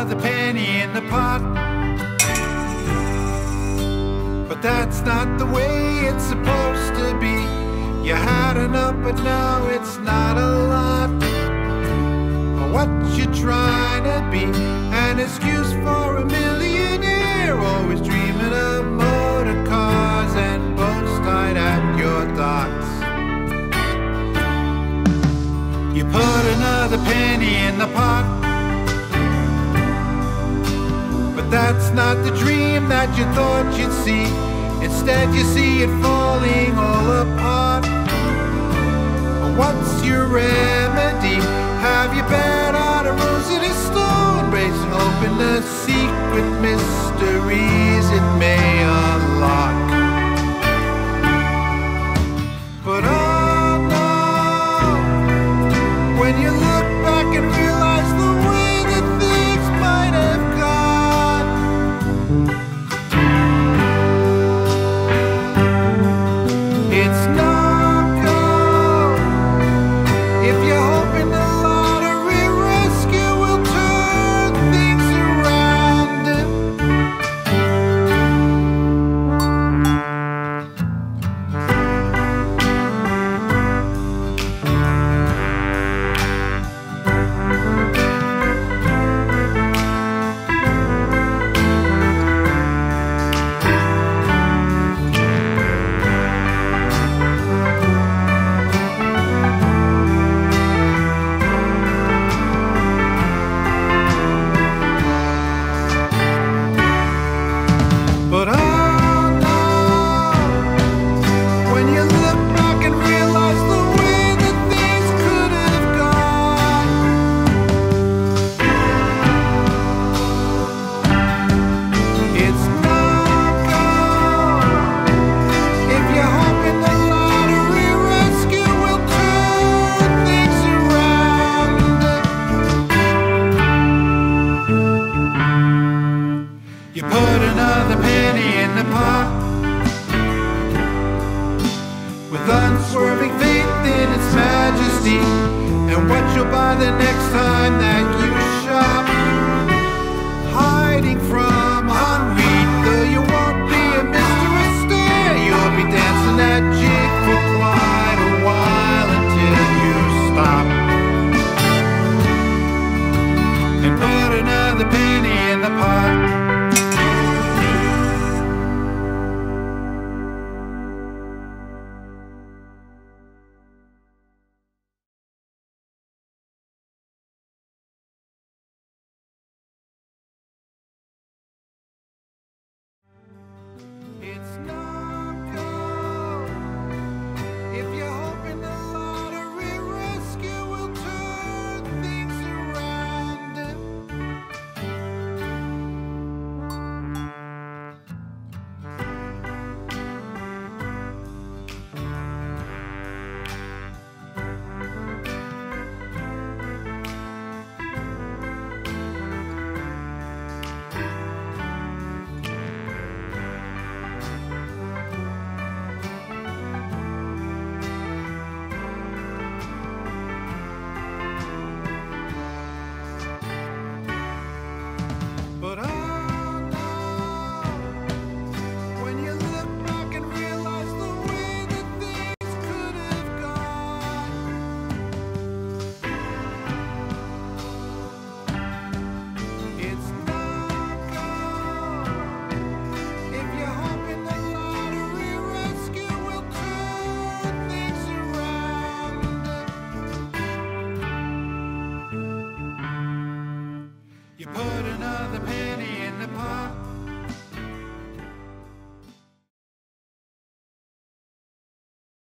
another penny in the pot. But that's not the way it's supposed to be. You had enough, but now it's not a lot. What you're trying to be? An excuse for a millionaire, always dreaming of motor cars and boats tied at your docks. You put another penny in the pot. That's not the dream that you thought you'd see. Instead, you see it falling all apart. What's your remedy? Have you bet on a Rosetta Stone? Racing open the secret mysteries it may you'll the next time that You put another penny in the pot.